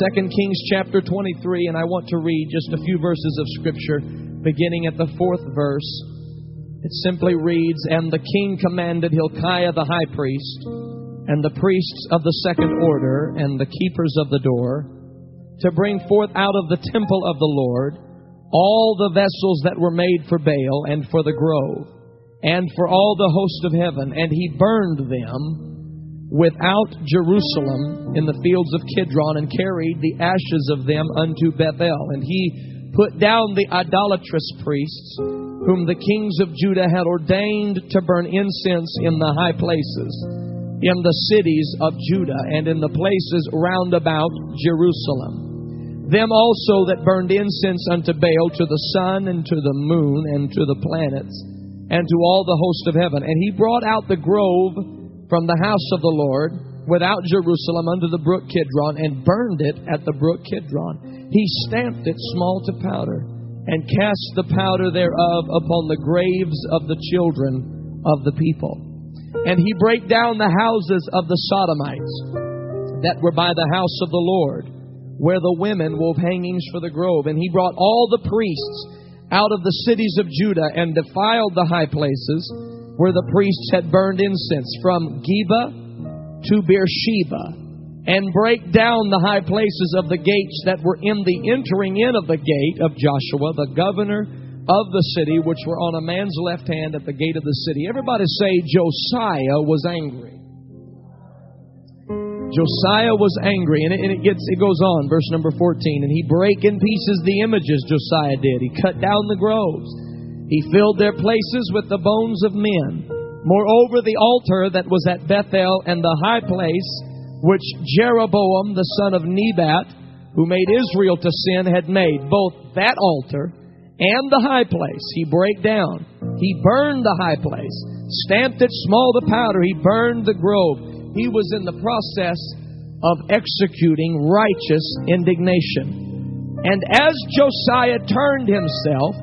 2 Kings chapter 23, and I want to read just a few verses of Scripture, beginning at the fourth verse. It simply reads, And the king commanded Hilkiah the high priest, and the priests of the second order, and the keepers of the door, to bring forth out of the temple of the Lord all the vessels that were made for Baal and for the grove, and for all the host of heaven, and he burned them without Jerusalem in the fields of Kidron and carried the ashes of them unto Bethel. And he put down the idolatrous priests whom the kings of Judah had ordained to burn incense in the high places, in the cities of Judah, and in the places round about Jerusalem. Them also that burned incense unto Baal to the sun and to the moon and to the planets and to all the host of heaven. And he brought out the grove from the house of the Lord without Jerusalem under the brook Kidron and burned it at the brook Kidron. He stamped it small to powder and cast the powder thereof upon the graves of the children of the people. And he brake down the houses of the Sodomites that were by the house of the Lord, where the women wove hangings for the grove. And he brought all the priests out of the cities of Judah and defiled the high places where the priests had burned incense from Geba to Beersheba and break down the high places of the gates that were in the entering in of the gate of Joshua, the governor of the city, which were on a man's left hand at the gate of the city. Everybody say, Josiah was angry. Josiah was angry, and it, and it, gets it goes on, verse number 14. And he brake in pieces the images, Josiah did. He cut down the groves. He filled their places with the bones of men. Moreover, the altar that was at Bethel and the high place, which Jeroboam the son of Nebat, who made Israel to sin, had made, both that altar and the high place, he brake down. He burned the high place, stamped it small to powder. He burned the grove. He was in the process of executing righteous indignation. And as Josiah turned himself,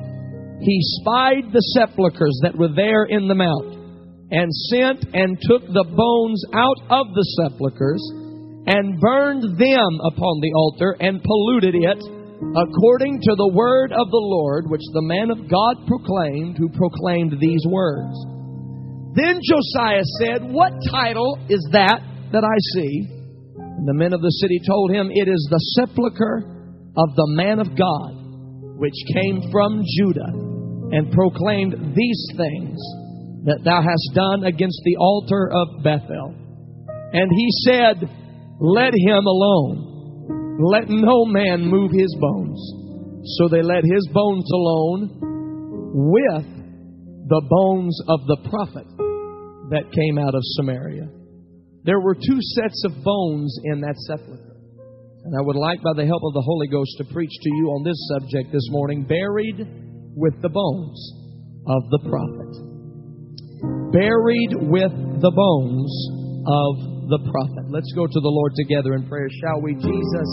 he spied the sepulchres that were there in the mount, and sent and took the bones out of the sepulchres, and burned them upon the altar, and polluted it, according to the word of the Lord, which the man of God proclaimed, who proclaimed these words. Then Josiah said, What title is that that I see? And the men of the city told him, It is the sepulchre of the man of God, which came from Judah and proclaimed these things that thou hast done against the altar of Bethel. And he said, Let him alone. Let no man move his bones. So they let his bones alone with the bones of the prophet that came out of Samaria. There were two sets of bones in that sepulchre. And I would like, by the help of the Holy Ghost, to preach to you on this subject this morning buried with the bones of the prophet. Buried with the bones of the prophet. Let's go to the Lord together in prayer, shall we? Jesus,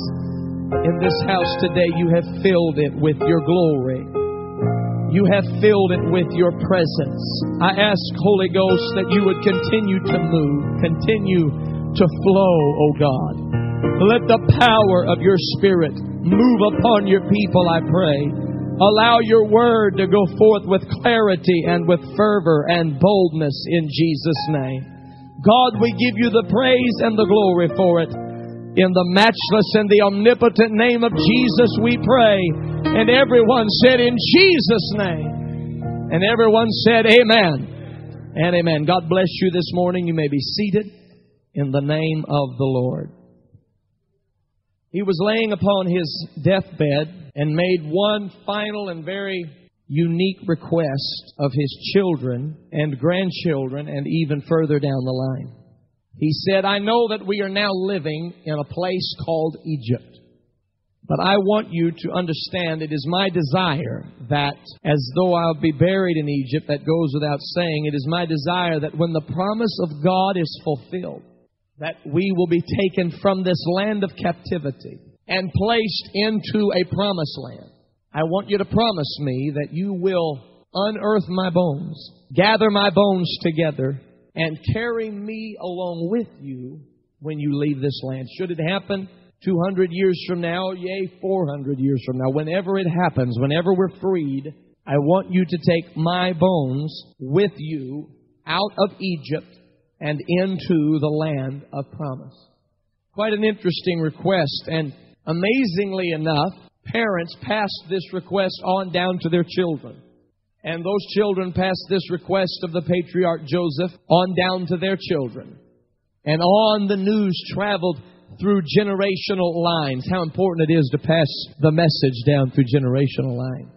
in this house today, you have filled it with your glory. You have filled it with your presence. I ask, Holy Ghost, that you would continue to move, continue to flow, O God. Let the power of your Spirit move upon your people, I pray. Allow your word to go forth with clarity and with fervor and boldness in Jesus' name. God, we give you the praise and the glory for it. In the matchless and the omnipotent name of Jesus, we pray. And everyone said, In Jesus' name. And everyone said, Amen. And amen. God bless you this morning. You may be seated in the name of the Lord. He was laying upon his deathbed and made one final and very unique request of his children and grandchildren and even further down the line. He said, I know that we are now living in a place called Egypt. But I want you to understand it is my desire that as though I'll be buried in Egypt, that goes without saying, it is my desire that when the promise of God is fulfilled, that we will be taken from this land of captivity and placed into a promised land. I want you to promise me that you will unearth my bones, gather my bones together, and carry me along with you when you leave this land. Should it happen 200 years from now, yea, 400 years from now, whenever it happens, whenever we're freed, I want you to take my bones with you out of Egypt and into the land of promise. Quite an interesting request, and amazingly enough, parents passed this request on down to their children. And those children passed this request of the patriarch Joseph on down to their children. And on the news traveled through generational lines. How important it is to pass the message down through generational lines.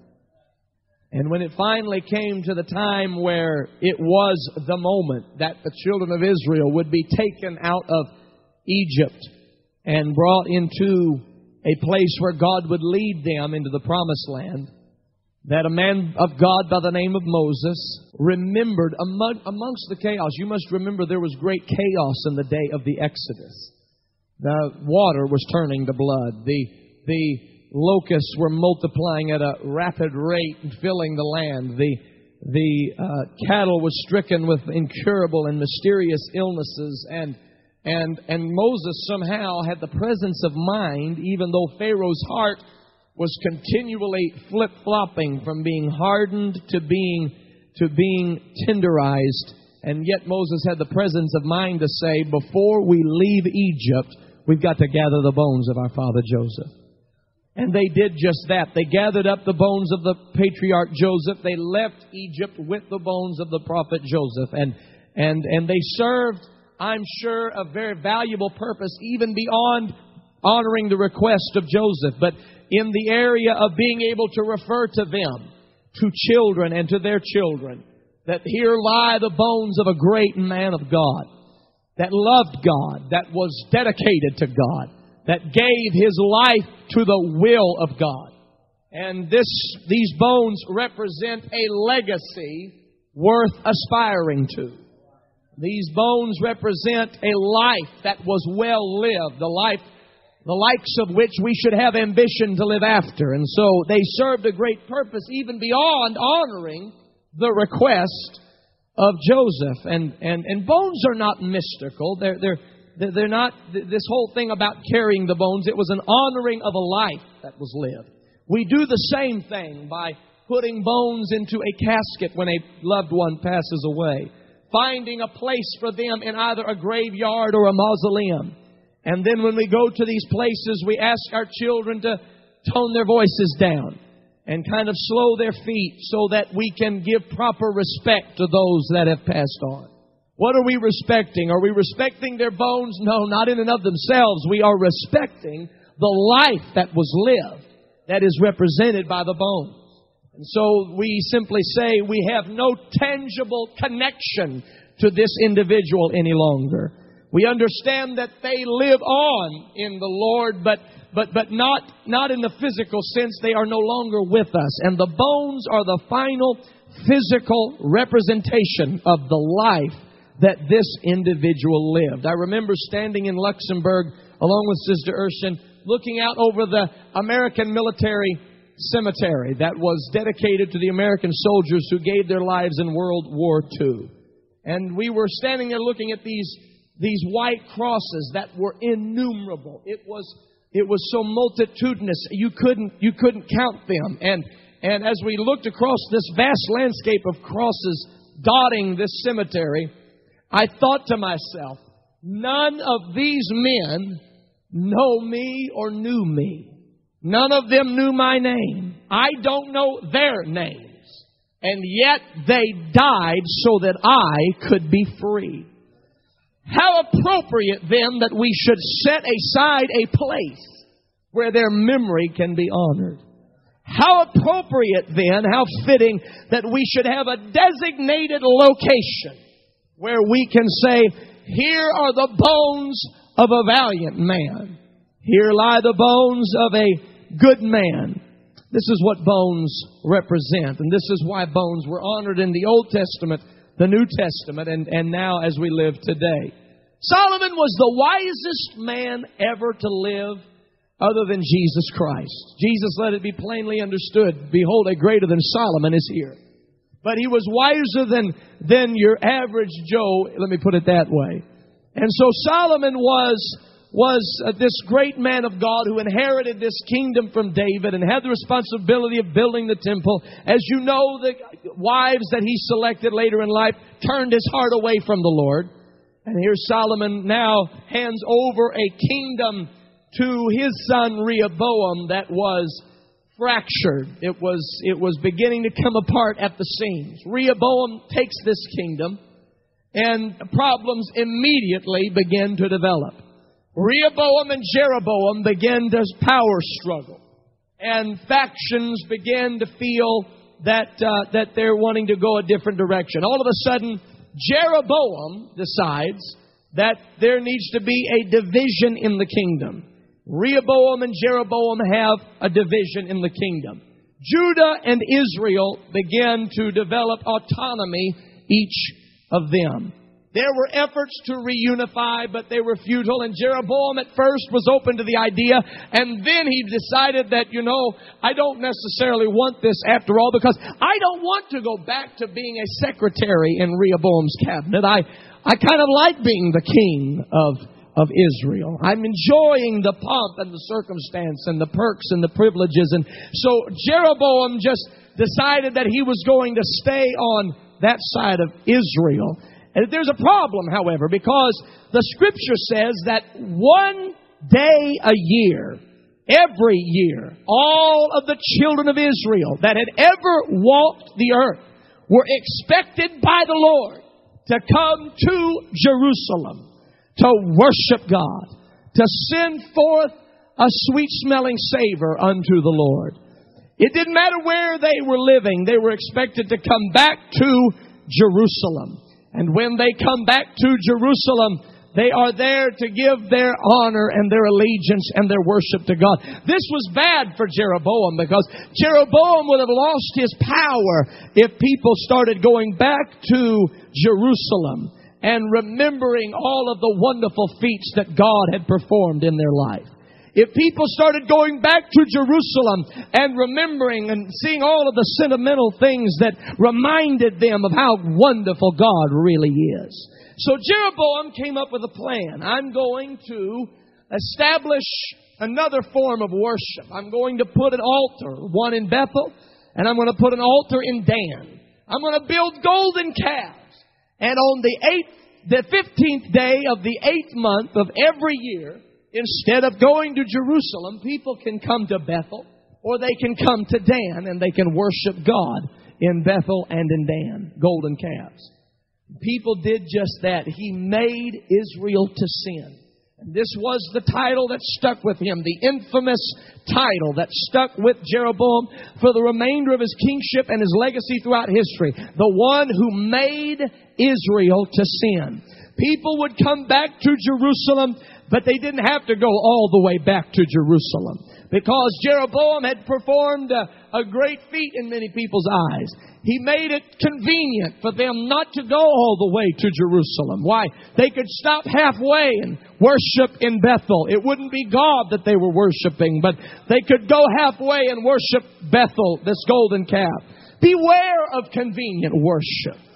And when it finally came to the time where it was the moment that the children of Israel would be taken out of Egypt and brought into a place where God would lead them into the promised land, that a man of God by the name of Moses remembered among, amongst the chaos. You must remember there was great chaos in the day of the Exodus. The water was turning to blood. The, the locusts were multiplying at a rapid rate and filling the land. The, the uh, cattle was stricken with incurable and mysterious illnesses and and and Moses somehow had the presence of mind even though Pharaoh's heart was continually flip-flopping from being hardened to being to being tenderized and yet Moses had the presence of mind to say before we leave Egypt we've got to gather the bones of our father Joseph and they did just that. They gathered up the bones of the patriarch Joseph. They left Egypt with the bones of the prophet Joseph. And, and, and they served, I'm sure, a very valuable purpose, even beyond honoring the request of Joseph. But in the area of being able to refer to them, to children and to their children, that here lie the bones of a great man of God, that loved God, that was dedicated to God that gave his life to the will of God. And this, these bones represent a legacy worth aspiring to. These bones represent a life that was well lived, the life, the likes of which we should have ambition to live after. And so they served a great purpose even beyond honoring the request of Joseph. And, and, and bones are not mystical. They're, they're, they're not this whole thing about carrying the bones. It was an honoring of a life that was lived. We do the same thing by putting bones into a casket when a loved one passes away, finding a place for them in either a graveyard or a mausoleum. And then when we go to these places, we ask our children to tone their voices down and kind of slow their feet so that we can give proper respect to those that have passed on. What are we respecting? Are we respecting their bones? No, not in and of themselves. We are respecting the life that was lived that is represented by the bones. And so we simply say we have no tangible connection to this individual any longer. We understand that they live on in the Lord, but, but, but not, not in the physical sense. They are no longer with us. And the bones are the final physical representation of the life that this individual lived. I remember standing in Luxembourg along with Sister Urshan looking out over the American military cemetery that was dedicated to the American soldiers who gave their lives in World War II. And we were standing there looking at these, these white crosses that were innumerable. It was, it was so multitudinous, you couldn't, you couldn't count them. And, and as we looked across this vast landscape of crosses dotting this cemetery, I thought to myself, none of these men know me or knew me. None of them knew my name. I don't know their names. And yet they died so that I could be free. How appropriate then that we should set aside a place where their memory can be honored. How appropriate then, how fitting that we should have a designated location where we can say, here are the bones of a valiant man. Here lie the bones of a good man. This is what bones represent. And this is why bones were honored in the Old Testament, the New Testament, and, and now as we live today. Solomon was the wisest man ever to live other than Jesus Christ. Jesus let it be plainly understood. Behold, a greater than Solomon is here. But he was wiser than, than your average Joe, let me put it that way. And so Solomon was was uh, this great man of God who inherited this kingdom from David and had the responsibility of building the temple. As you know, the wives that he selected later in life turned his heart away from the Lord. And here Solomon now hands over a kingdom to his son Rehoboam that was fractured. It was, it was beginning to come apart at the seams. Rehoboam takes this kingdom and problems immediately begin to develop. Rehoboam and Jeroboam begin to power struggle. And factions begin to feel that, uh, that they're wanting to go a different direction. All of a sudden, Jeroboam decides that there needs to be a division in the kingdom. Rehoboam and Jeroboam have a division in the kingdom. Judah and Israel begin to develop autonomy, each of them. There were efforts to reunify, but they were futile. And Jeroboam at first was open to the idea. And then he decided that, you know, I don't necessarily want this after all because I don't want to go back to being a secretary in Rehoboam's cabinet. I, I kind of like being the king of, of Israel. I'm enjoying the pomp and the circumstance and the perks and the privileges. And so Jeroboam just decided that he was going to stay on that side of Israel. There's a problem, however, because the scripture says that one day a year, every year, all of the children of Israel that had ever walked the earth were expected by the Lord to come to Jerusalem to worship God, to send forth a sweet smelling savor unto the Lord. It didn't matter where they were living, they were expected to come back to Jerusalem. And when they come back to Jerusalem, they are there to give their honor and their allegiance and their worship to God. This was bad for Jeroboam because Jeroboam would have lost his power if people started going back to Jerusalem and remembering all of the wonderful feats that God had performed in their life. If people started going back to Jerusalem and remembering and seeing all of the sentimental things that reminded them of how wonderful God really is. So Jeroboam came up with a plan. I'm going to establish another form of worship. I'm going to put an altar, one in Bethel, and I'm going to put an altar in Dan. I'm going to build golden calves. And on the eighth, the fifteenth day of the eighth month of every year, Instead of going to Jerusalem, people can come to Bethel or they can come to Dan and they can worship God in Bethel and in Dan, golden calves. People did just that. He made Israel to sin. And this was the title that stuck with him, the infamous title that stuck with Jeroboam for the remainder of his kingship and his legacy throughout history. The one who made Israel to sin. People would come back to Jerusalem but they didn't have to go all the way back to Jerusalem because Jeroboam had performed a, a, great feat in many people's eyes. He made it convenient for them not to go all the way to Jerusalem. Why? They could stop halfway and worship in Bethel. It wouldn't be God that they were worshiping, but they could go halfway and worship Bethel, this golden calf. Beware of convenient worship.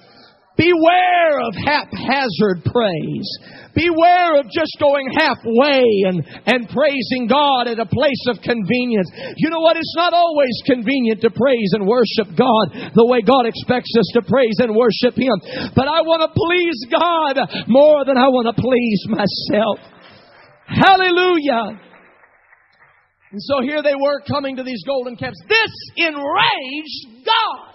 Beware of haphazard praise. Beware of just going halfway and, and praising God at a place of convenience. You know what? It's not always convenient to praise and worship God the way God expects us to praise and worship Him. But I want to please God more than I want to please myself. Hallelujah. And so here they were coming to these golden calves. This enraged God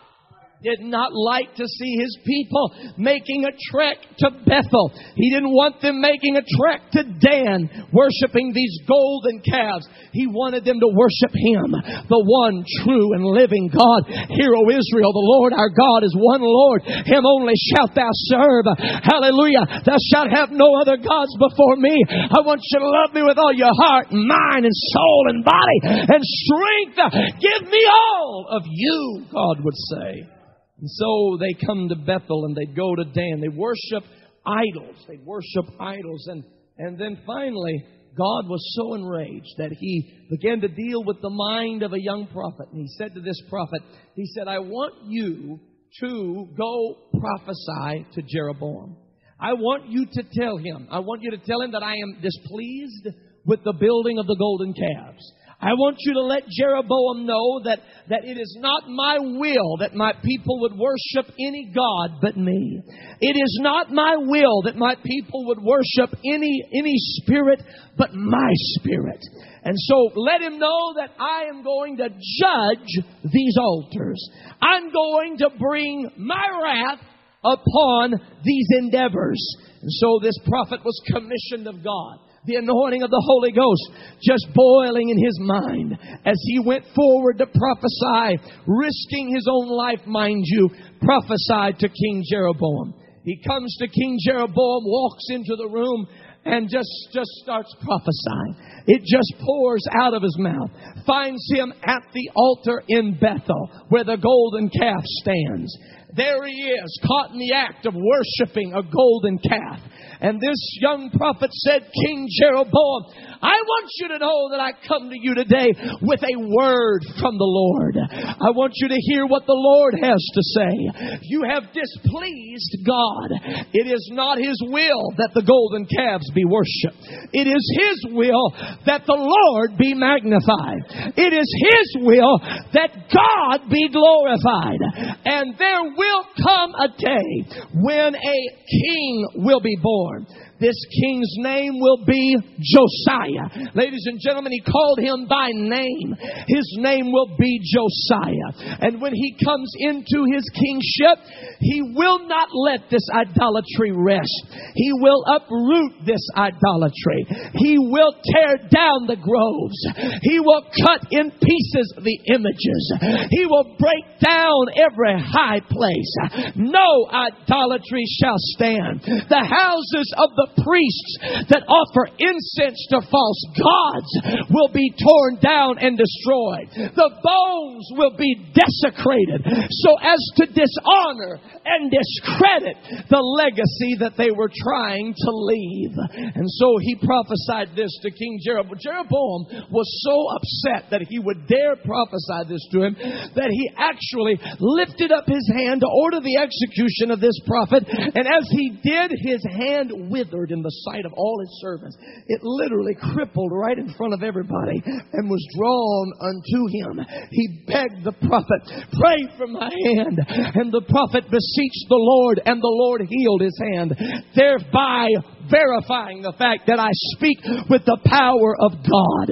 did not like to see his people making a trek to Bethel. He didn't want them making a trek to Dan, worshiping these golden calves. He wanted them to worship him, the one true and living God. Hear, O Israel, the Lord our God is one Lord. Him only shalt thou serve. Hallelujah. Thou shalt have no other gods before me. I want you to love me with all your heart, mind, and soul, and body, and strength. Give me all of you, God would say. And so they come to Bethel and they go to Dan. They worship idols. They worship idols. And, and then finally, God was so enraged that he began to deal with the mind of a young prophet. And he said to this prophet, He said, I want you to go prophesy to Jeroboam. I want you to tell him, I want you to tell him that I am displeased with the building of the golden calves. I want you to let Jeroboam know that, that it is not my will that my people would worship any God but me. It is not my will that my people would worship any, any spirit but my spirit. And so let him know that I am going to judge these altars. I'm going to bring my wrath upon these endeavors. And so this prophet was commissioned of God the anointing of the Holy Ghost just boiling in his mind as he went forward to prophesy, risking his own life, mind you, prophesied to King Jeroboam. He comes to King Jeroboam, walks into the room, and just, just starts prophesying. It just pours out of his mouth. Finds him at the altar in Bethel where the golden calf stands. There he is, caught in the act of worshiping a golden calf. And this young prophet said, King Jeroboam, I want you to know that I come to you today with a word from the Lord. I want you to hear what the Lord has to say. You have displeased God. It is not His will that the golden calves be worshiped. It is His will that the Lord be magnified. It is His will that God be glorified. And there will come a day when a king will be born. This king's name will be Josiah. Ladies and gentlemen, he called him by name. His name will be Josiah. And when he comes into his kingship, he will not let this idolatry rest. He will uproot this idolatry. He will tear down the groves. He will cut in pieces the images. He will break down every high place. No idolatry shall stand. The houses of the priests that offer incense to false gods will be torn down and destroyed. The bones will be desecrated so as to dishonor and discredit the legacy that they were trying to leave. And so he prophesied this to King Jeroboam. Jeroboam was so upset that he would dare prophesy this to him that he actually lifted up his hand to order the execution of this prophet. And as he did, his hand withered in the sight of all his servants. It literally crippled right in front of everybody and was drawn unto him. He begged the prophet, Pray for my hand. And the prophet beseeched the Lord, and the Lord healed his hand, thereby verifying the fact that I speak with the power of God.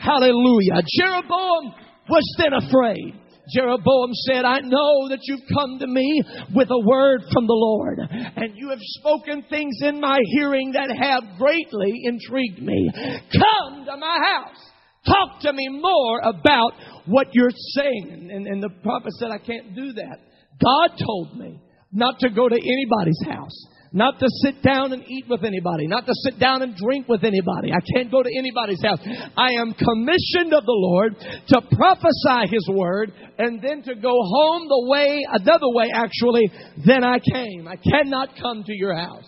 Hallelujah. Jeroboam was then afraid. Jeroboam said, I know that you've come to me with a word from the Lord, and you have spoken things in my hearing that have greatly intrigued me. Come to my house. Talk to me more about what you're saying. And, and, and the prophet said, I can't do that. God told me not to go to anybody's house not to sit down and eat with anybody, not to sit down and drink with anybody. I can't go to anybody's house. I am commissioned of the Lord to prophesy His word and then to go home the way, another way actually, than I came. I cannot come to your house.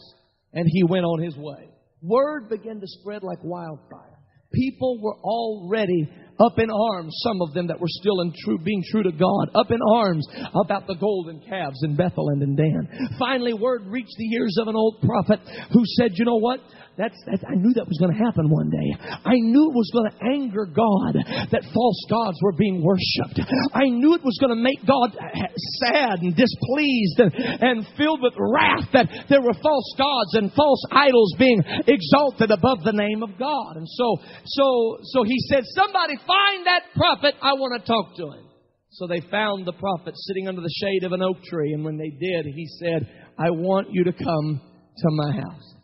And he went on his way. Word began to spread like wildfire. People were already up in arms, some of them that were still in true, being true to God, up in arms about the golden calves in Bethel and in Dan. Finally, word reached the ears of an old prophet who said, You know what? That's, that's, I knew that was going to happen one day. I knew it was going to anger God that false gods were being worshiped. I knew it was going to make God sad and displeased and, and filled with wrath that there were false gods and false idols being exalted above the name of God. And so, so, so he said, somebody find that prophet. I want to talk to him. So they found the prophet sitting under the shade of an oak tree. And when they did, he said, I want you to come to my house.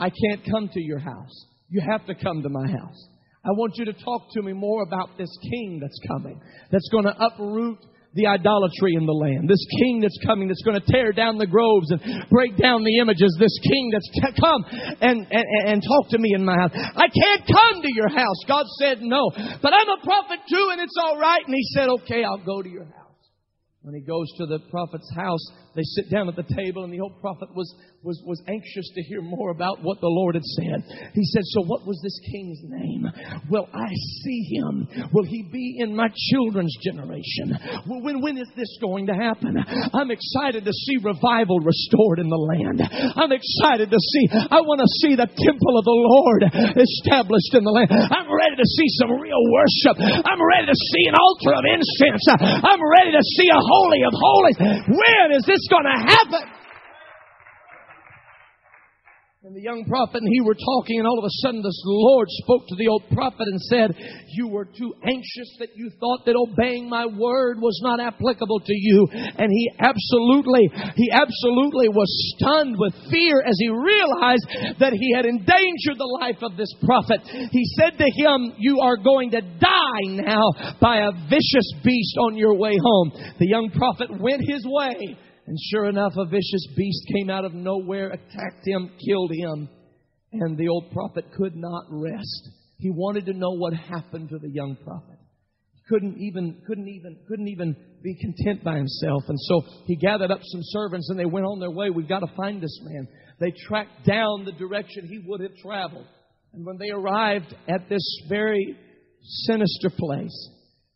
I can't come to your house. You have to come to my house. I want you to talk to me more about this king that's coming, that's going to uproot the idolatry in the land. This king that's coming, that's going to tear down the groves and break down the images. This king that's t- come and, and, and talk to me in my house. I can't come to your house. God said no. But I'm a prophet too, and it's all right. And he said, okay, I'll go to your house. When he goes to the prophet's house, they sit down at the table, and the old prophet was, was, was anxious to hear more about what the Lord had said. He said, So what was this king's name? Will I see him? Will he be in my children's generation? When, when is this going to happen? I'm excited to see revival restored in the land. I'm excited to see, I want to see the temple of the Lord established in the land. I'm ready to see some real worship. I'm ready to see an altar of incense. I'm ready to see a holy of holies. When is this going to happen? And the young prophet and he were talking, and all of a sudden the Lord spoke to the old prophet and said, You were too anxious that you thought that obeying my word was not applicable to you. And he absolutely, he absolutely was stunned with fear as he realized that he had endangered the life of this prophet. He said to him, You are going to die now by a vicious beast on your way home. The young prophet went his way. And sure enough, a vicious beast came out of nowhere, attacked him, killed him. And the old prophet could not rest. He wanted to know what happened to the young prophet. Couldn't even, couldn't even, couldn't even be content by himself. And so he gathered up some servants and they went on their way. We've got to find this man. They tracked down the direction he would have traveled. And when they arrived at this very sinister place,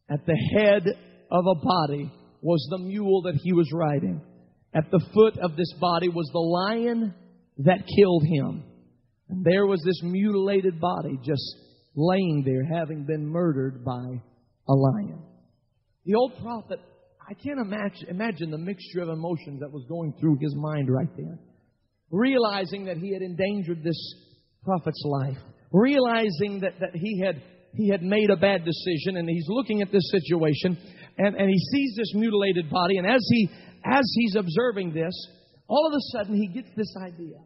at the head of a body was the mule that he was riding. At the foot of this body was the lion that killed him. And there was this mutilated body just laying there, having been murdered by a lion. The old prophet, I can't imagine, imagine the mixture of emotions that was going through his mind right then. Realizing that he had endangered this prophet's life, realizing that, that he had he had made a bad decision and he's looking at this situation and, and he sees this mutilated body and as he as he's observing this, all of a sudden he gets this idea.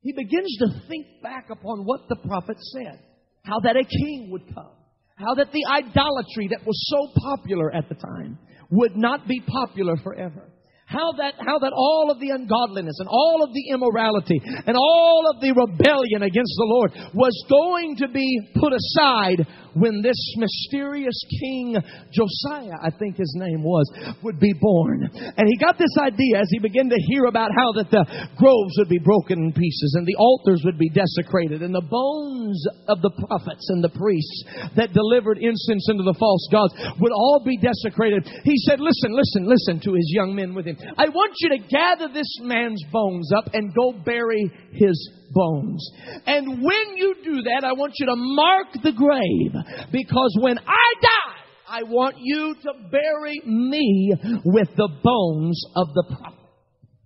He begins to think back upon what the prophet said. How that a king would come. How that the idolatry that was so popular at the time would not be popular forever. How that, how that all of the ungodliness and all of the immorality and all of the rebellion against the Lord was going to be put aside when this mysterious king, Josiah, I think his name was, would be born. And he got this idea as he began to hear about how that the groves would be broken in pieces and the altars would be desecrated and the bones of the prophets and the priests that delivered incense into the false gods would all be desecrated. He said, listen, listen, listen to his young men with him. I want you to gather this man's bones up and go bury his bones. And when you do that, I want you to mark the grave because when I die, I want you to bury me with the bones of the prophet.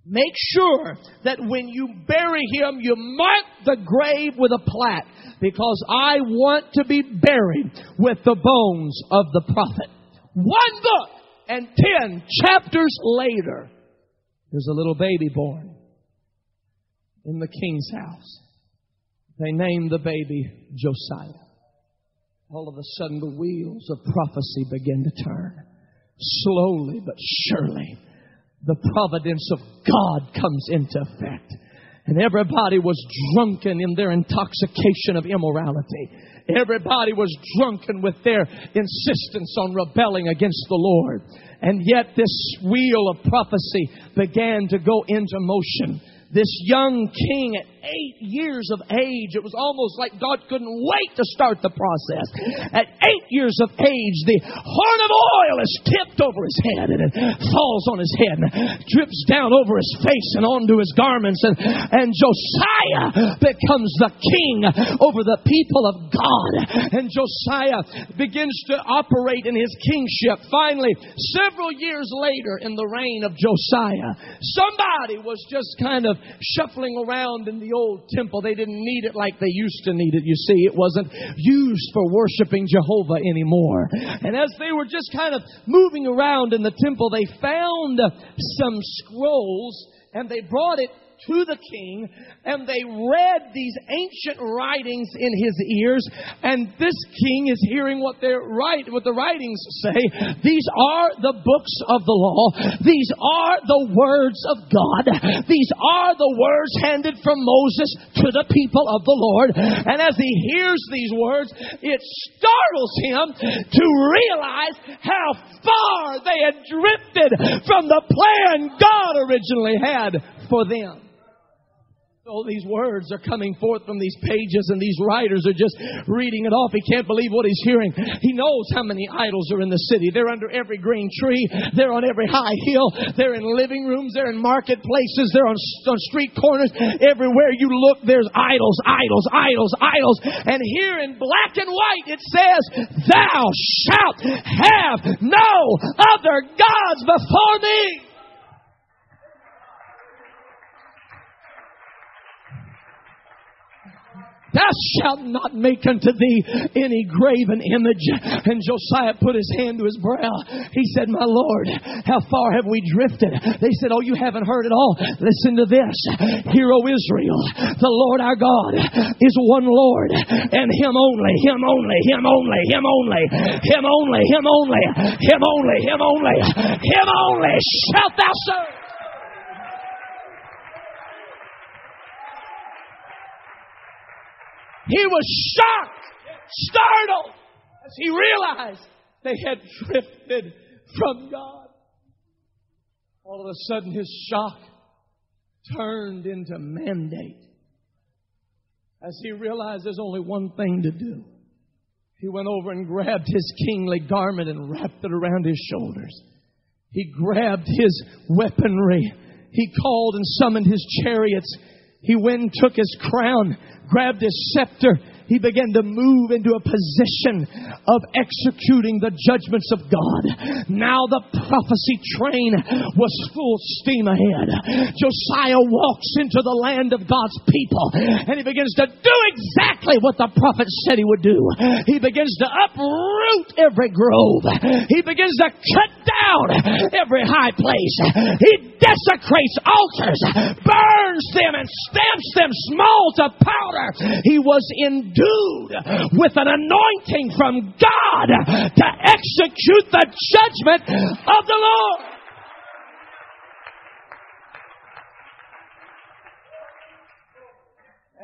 Make sure that when you bury him, you mark the grave with a plaque because I want to be buried with the bones of the prophet. One book and ten chapters later, there's a little baby born in the king's house. They named the baby Josiah. All of a sudden, the wheels of prophecy begin to turn. Slowly but surely, the providence of God comes into effect. And everybody was drunken in their intoxication of immorality. Everybody was drunken with their insistence on rebelling against the Lord. And yet this wheel of prophecy began to go into motion this young king at eight years of age, it was almost like God couldn't wait to start the process. At eight years of age, the horn of oil is tipped over his head and it falls on his head and drips down over his face and onto his garments. And, and Josiah becomes the king over the people of God. And Josiah begins to operate in his kingship. Finally, several years later in the reign of Josiah, somebody was just kind of shuffling around in the old temple. They didn't need it like they used to need it, you see. It wasn't used for worshiping Jehovah anymore. And as they were just kind of moving around in the temple, they found some scrolls and they brought it to the king and they read these ancient writings in his ears and this king is hearing what they write what the writings say. These are the books of the law. These are the words of God. These are the words handed from Moses to the people of the Lord. And as he hears these words it startles him to realize how far they had drifted from the plan God originally had for them. So these words are coming forth from these pages, and these writers are just reading it off. He can't believe what he's hearing. He knows how many idols are in the city. They're under every green tree. They're on every high hill. They're in living rooms. They're in marketplaces. They're on, on street corners. Everywhere you look, there's idols, idols, idols, idols. And here in black and white, it says, Thou shalt have no other gods before me. Thou shalt not make unto thee any graven image. And Josiah put his hand to his brow. He said, My Lord, how far have we drifted? They said, Oh, you haven't heard at all. Listen to this. Hear, O Israel, the Lord our God is one Lord, and Him only, Him only, Him only, Him only, Him only, Him only, Him only, Him only, Him only shalt thou serve. He was shocked, startled, as he realized they had drifted from God. All of a sudden, his shock turned into mandate. As he realized there's only one thing to do, he went over and grabbed his kingly garment and wrapped it around his shoulders. He grabbed his weaponry. He called and summoned his chariots. He went and took his crown grabbed his scepter, he began to move into a position of executing the judgments of God. Now the prophecy train was full steam ahead. Josiah walks into the land of God's people and he begins to do exactly what the prophet said he would do. He begins to uproot every grove. He begins to cut down every high place. He desecrates altars, burns them and stamps them small to powder. He was in endued with an anointing from God to execute the judgment of the Lord.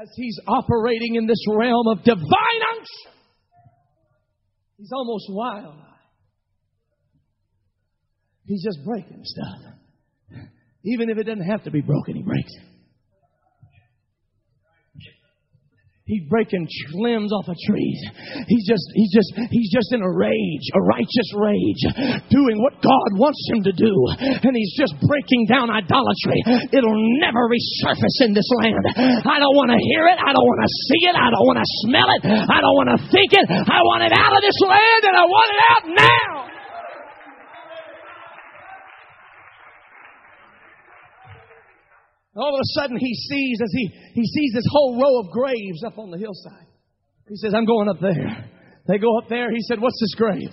As he's operating in this realm of divine unction, he's almost wild. He's just breaking stuff. Even if it doesn't have to be broken, he breaks it. He's breaking limbs off of trees. He's just, he's just, he's just in a rage, a righteous rage, doing what God wants him to do. And he's just breaking down idolatry. It'll never resurface in this land. I don't want to hear it. I don't want to see it. I don't want to smell it. I don't want to think it. I want it out of this land and I want it out now. All of a sudden he sees as he, he sees this whole row of graves up on the hillside. He says, I'm going up there. They go up there. He said, What's this grave?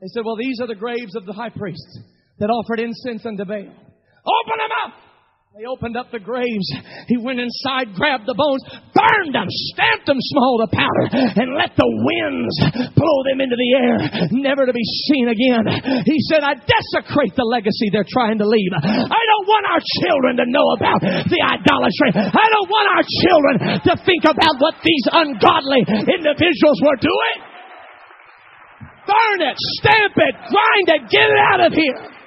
They said, Well, these are the graves of the high priests that offered incense unto Baal. Open them up! They opened up the graves. He went inside, grabbed the bones, burned them, stamped them small to powder, and let the winds blow them into the air, never to be seen again. He said, I desecrate the legacy they're trying to leave. I don't want our children to know about the idolatry. I don't want our children to think about what these ungodly individuals were doing. Burn it, stamp it, grind it, get it out of here.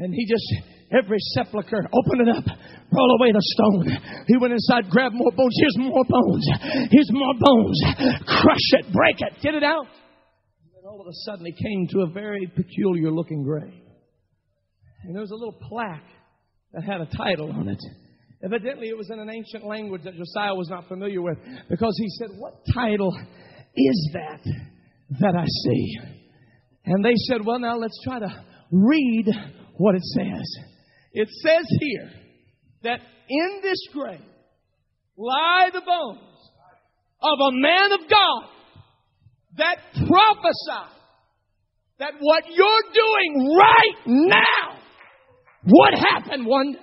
And he just, every sepulcher, open it up, roll away the stone. He went inside, grabbed more bones. Here's more bones. Here's more bones. Crush it, break it, get it out. And all of a sudden he came to a very peculiar looking grave. And there was a little plaque that had a title on it. Evidently, it was in an ancient language that Josiah was not familiar with because he said, What title is that that I see? And they said, Well, now let's try to read what it says. It says here that in this grave lie the bones of a man of God that prophesied that what you're doing right now would happen one day.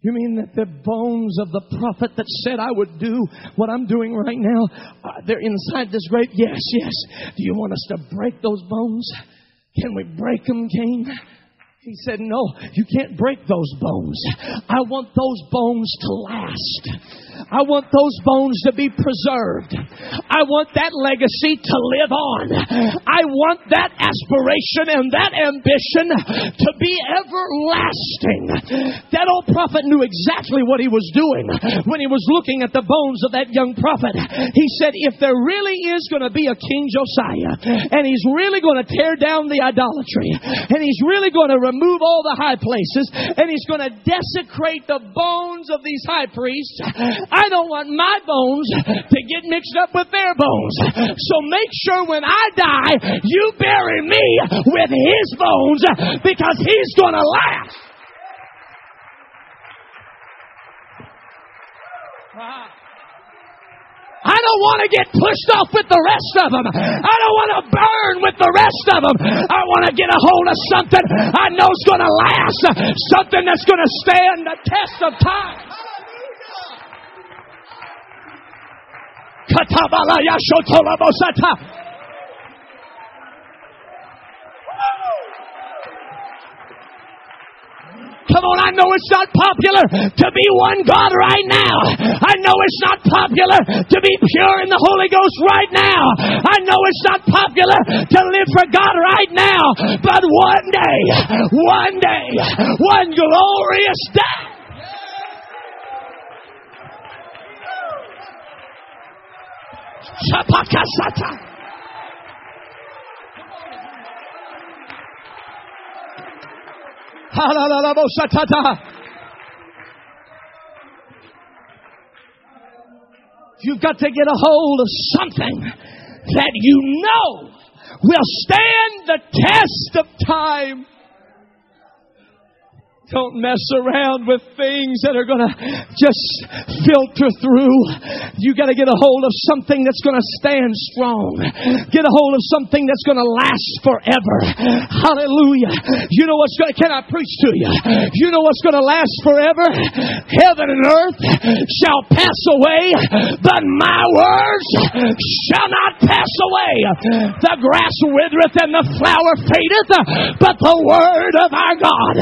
You mean that the bones of the prophet that said I would do what I'm doing right now, uh, they're inside this grave? Yes, yes. Do you want us to break those bones? Can we break them, Cain? He said, No, you can't break those bones. I want those bones to last. I want those bones to be preserved. I want that legacy to live on. I want that aspiration and that ambition to be everlasting. That old prophet knew exactly what he was doing when he was looking at the bones of that young prophet. He said, If there really is going to be a King Josiah, and he's really going to tear down the idolatry, and he's really going to remove all the high places and he's going to desecrate the bones of these high priests. I don't want my bones to get mixed up with their bones. So make sure when I die, you bury me with his bones because he's going to last. Wow. I don't want to get pushed off with the rest of them. I don't want to burn with the rest of them. I want to get a hold of something I know is going to last, something that's going to stand the test of time. Come on, I know it's not popular to be one God right now. I know it's not popular to be pure in the Holy Ghost right now. I know it's not popular to live for God right now. But one day, one day, one glorious day. Chapakasata. You've got to get a hold of something that you know will stand the test of time. Don't mess around with things that are going to just filter through. You got to get a hold of something that's going to stand strong. Get a hold of something that's going to last forever. Hallelujah. You know what's going to, can I preach to you? You know what's going to last forever? Heaven and earth shall pass away, but my words shall not pass away. The grass withereth and the flower fadeth, but the word of our God,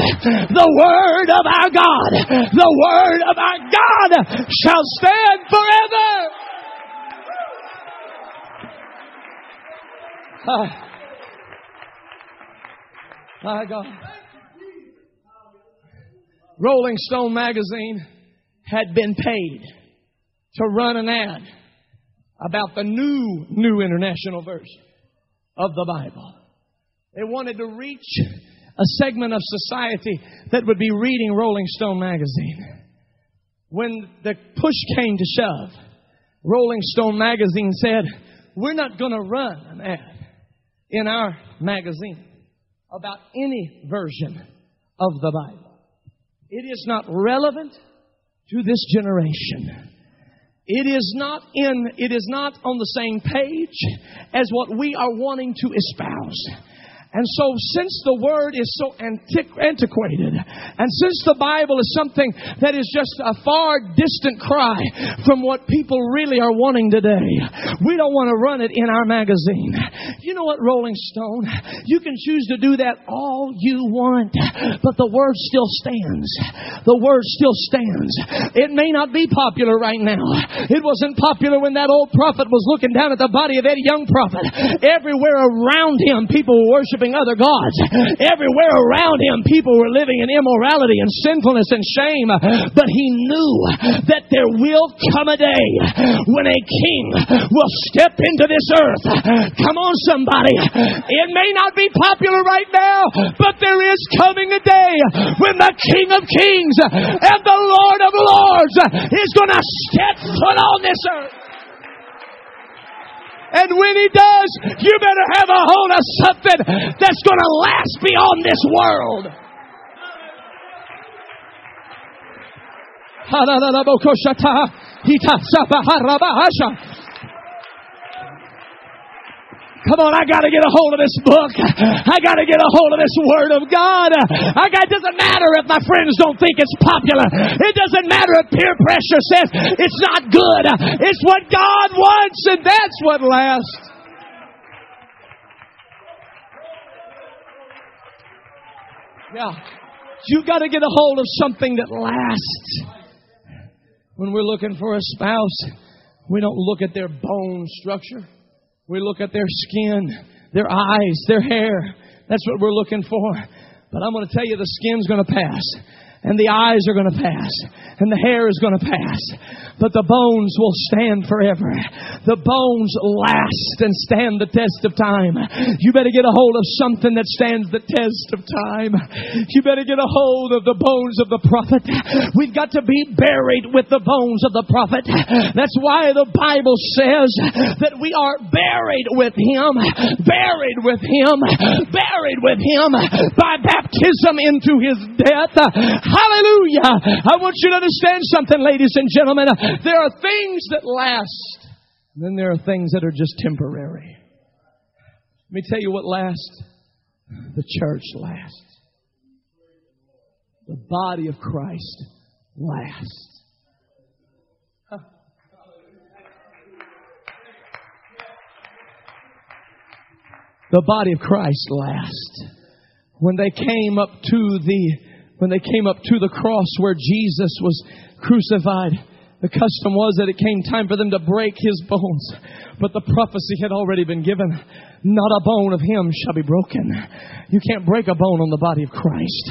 the word of our God, the word of our God shall stand forever. Ah. My God. Rolling Stone magazine had been paid to run an ad about the new, new international version of the Bible. They wanted to reach a segment of society that would be reading Rolling Stone magazine. When the push came to shove, Rolling Stone magazine said, We're not going to run an ad in our magazine about any version of the Bible. It is not relevant to this generation. It is not in, it is not on the same page as what we are wanting to espouse. And so, since the word is so antiqu- antiquated, and since the Bible is something that is just a far distant cry from what people really are wanting today, we don't want to run it in our magazine. You know what, Rolling Stone? You can choose to do that all you want, but the word still stands. The word still stands. It may not be popular right now. It wasn't popular when that old prophet was looking down at the body of that young prophet. Everywhere around him, people were worshiping worshiping other gods. Everywhere around him, people were living in immorality and sinfulness and shame. But he knew that there will come a day when a king will step into this earth. Come on, somebody. It may not be popular right now, but there is coming a day when the King of Kings and the Lord of Lords is going to step foot on this earth. And when he does, you better have a hold of something that's going to last beyond this world. Come on, I gotta get a hold of this book. I gotta get a hold of this Word of God. I got, it doesn't matter if my friends don't think it's popular. It doesn't matter if peer pressure says it's not good. It's what God wants and that's what lasts. Yeah. You got to get a hold of something that lasts. When we're looking for a spouse, we don't look at their bone structure. We look at their skin, their eyes, their hair. That's what we're looking for. But I'm going to tell you the skin's going to pass and the eyes are going to pass, and the hair is going to pass, but the bones will stand forever. The bones last and stand the test of time. You better get a hold of something that stands the test of time. You better get a hold of the bones of the prophet. We've got to be buried with the bones of the prophet. That's why the Bible says that we are buried with him, buried with him, buried with him by baptism into his death. Hallelujah. I want you to understand something, ladies and gentlemen. There are things that last, then there are things that are just temporary. Let me tell you what lasts. The church lasts. The body of Christ lasts. The body of Christ lasts. When they came up to the when they came up to the cross where Jesus was crucified, the custom was that it came time for them to break his bones. But the prophecy had already been given. Not a bone of him shall be broken. You can't break a bone on the body of Christ.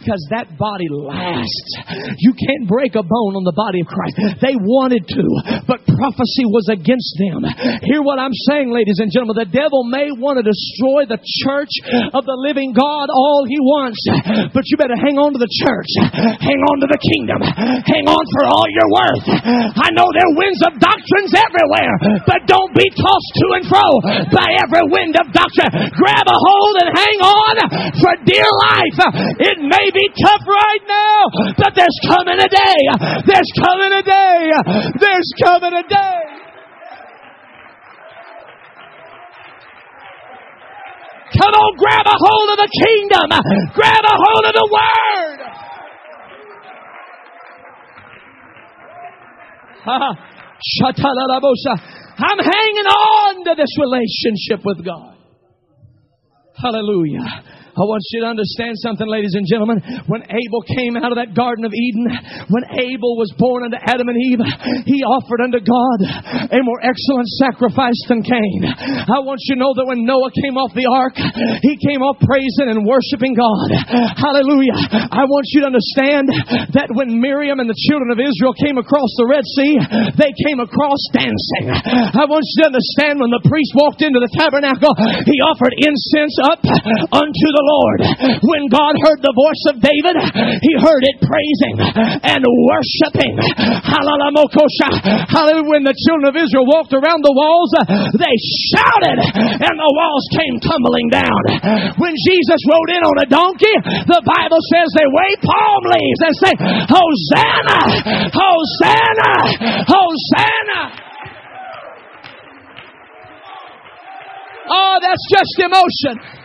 Because that body lasts. You can't break a bone on the body of Christ. They wanted to, but prophecy was against them. Hear what I'm saying, ladies and gentlemen. The devil may want to destroy the church of the living God all he wants, but you better hang on to the church. Hang on to the kingdom. Hang on for all you're worth. I know there are winds of doctrines everywhere, but don't be tossed to and fro by every wind of doctrine. Grab a hold and hang on for dear life. It may be tough right now, but there's coming a day. There's coming a day. There's coming a day. Come on, grab a hold of the kingdom. Grab a hold of the word. I'm hanging on to this relationship with God. Hallelujah. I want you to understand something, ladies and gentlemen. When Abel came out of that Garden of Eden, when Abel was born unto Adam and Eve, he offered unto God a more excellent sacrifice than Cain. I want you to know that when Noah came off the ark, he came off praising and worshiping God. Hallelujah. I want you to understand that when Miriam and the children of Israel came across the Red Sea, they came across dancing. I want you to understand when the priest walked into the tabernacle, he offered incense up unto the Lord. When God heard the voice of David, he heard it praising and worshiping. Hallelujah. When the children of Israel walked around the walls, they shouted and the walls came tumbling down. When Jesus rode in on a donkey, the Bible says they wave palm leaves and say, Hosanna! Hosanna! Hosanna! Oh, that's just emotion.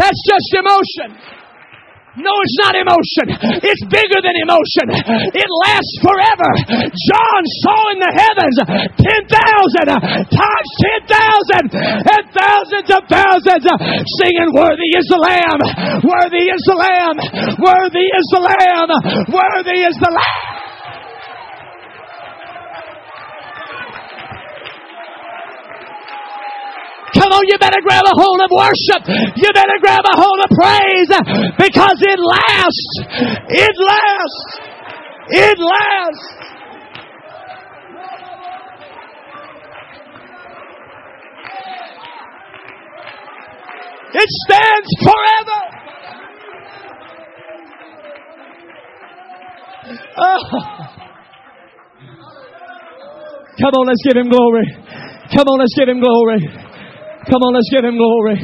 That's just emotion. No, it's not emotion. It's bigger than emotion. It lasts forever. John saw in the heavens 10,000 times 10,000 and thousands of thousands singing, Worthy is the Lamb. Worthy is the Lamb. Worthy is the Lamb. Worthy is the Lamb. Come on, you better grab a hold of worship. You better grab a hold of praise because it lasts. It lasts. It lasts. It stands forever. Oh. Come on, let's give him glory. Come on, let's give him glory. Come on, let's give him glory.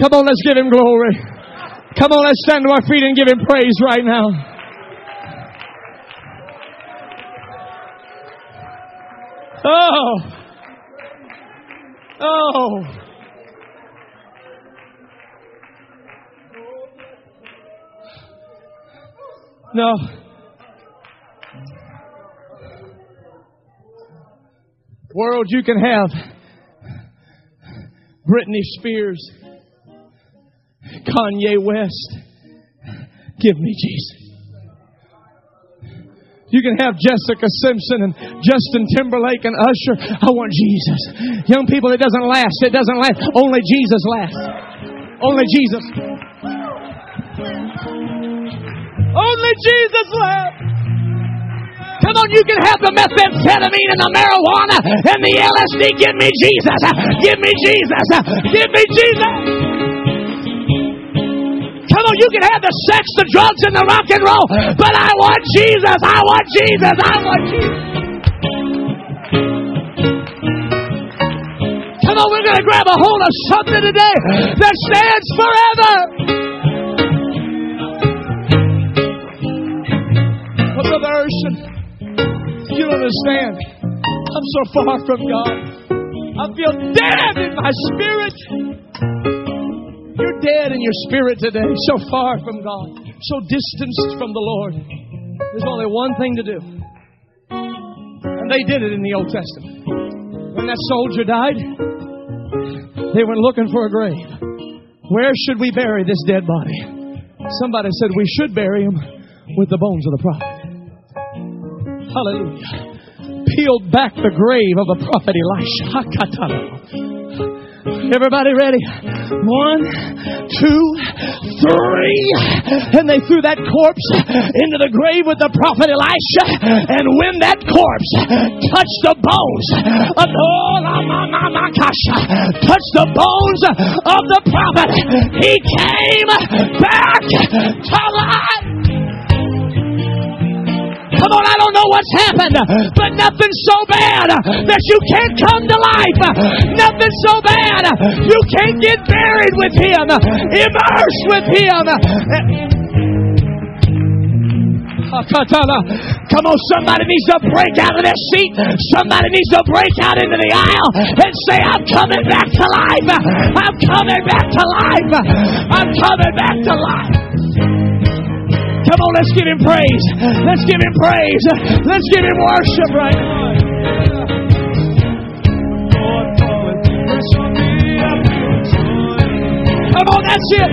Come on, let's give him glory. Come on, let's stand to our feet and give him praise right now. Oh. Oh. No. World, you can have Britney Spears, Kanye West. Give me Jesus. You can have Jessica Simpson and Justin Timberlake and Usher. I want Jesus. Young people, it doesn't last. It doesn't last. Only Jesus lasts. Only Jesus. Only Jesus lasts. Come on, you can have the methamphetamine and the marijuana and the LSD. Give me Jesus. Give me Jesus. Give me Jesus. Come on, you can have the sex, the drugs, and the rock and roll, but I want Jesus. I want Jesus. I want Jesus. Come on, we're going to grab a hold of something today that stands forever. Brother you don't understand. I'm so far from God. I feel dead in my spirit. You're dead in your spirit today, so far from God, so distanced from the Lord. There's only one thing to do. And they did it in the Old Testament. When that soldier died, they went looking for a grave. Where should we bury this dead body? Somebody said we should bury him with the bones of the prophet. Hallelujah. Peeled back the grave of the prophet Elisha. Everybody ready? One, two, three. And they threw that corpse into the grave with the prophet Elisha. And when that corpse touched the bones of the, oh, touched the bones of the prophet, he came back to life. Come on, I don't know what's happened, but nothing's so bad that you can't come to life. Nothing's so bad you can't get buried with Him, immersed with Him. Come on, somebody needs to break out of their seat. Somebody needs to break out into the aisle and say, I'm coming back to life. I'm coming back to life. I'm coming back to life. Come on, let's give him praise. Let's give him praise. Let's give him worship right now. Come on, that's it.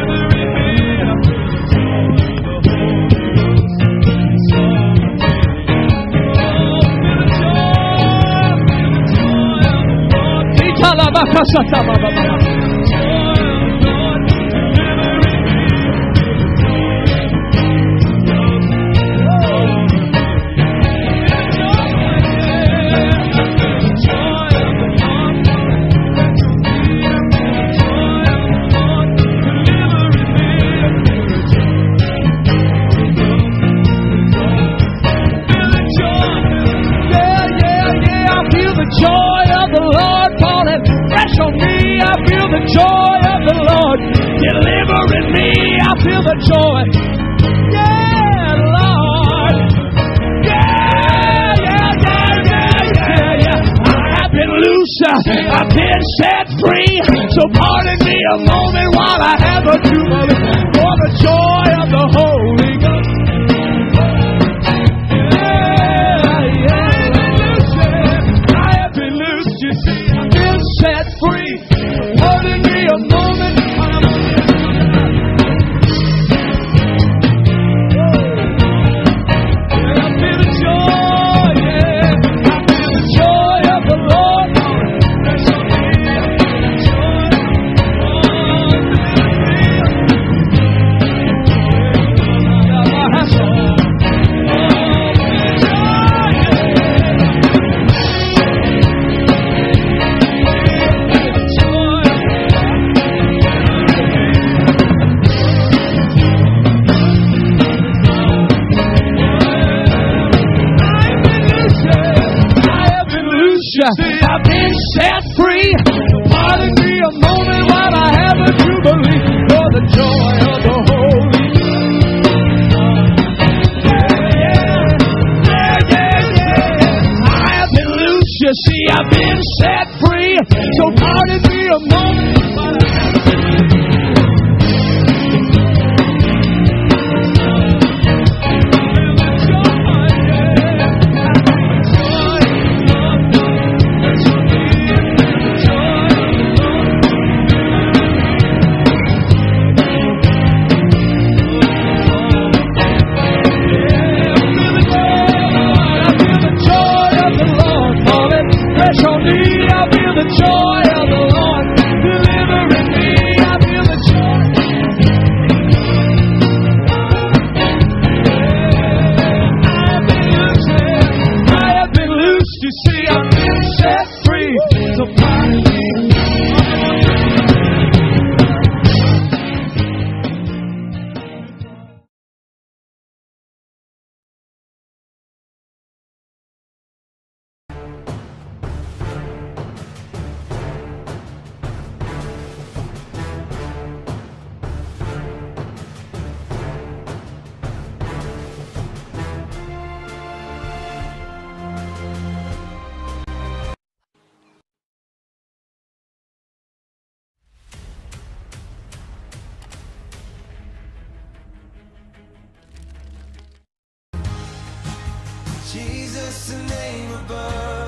The name above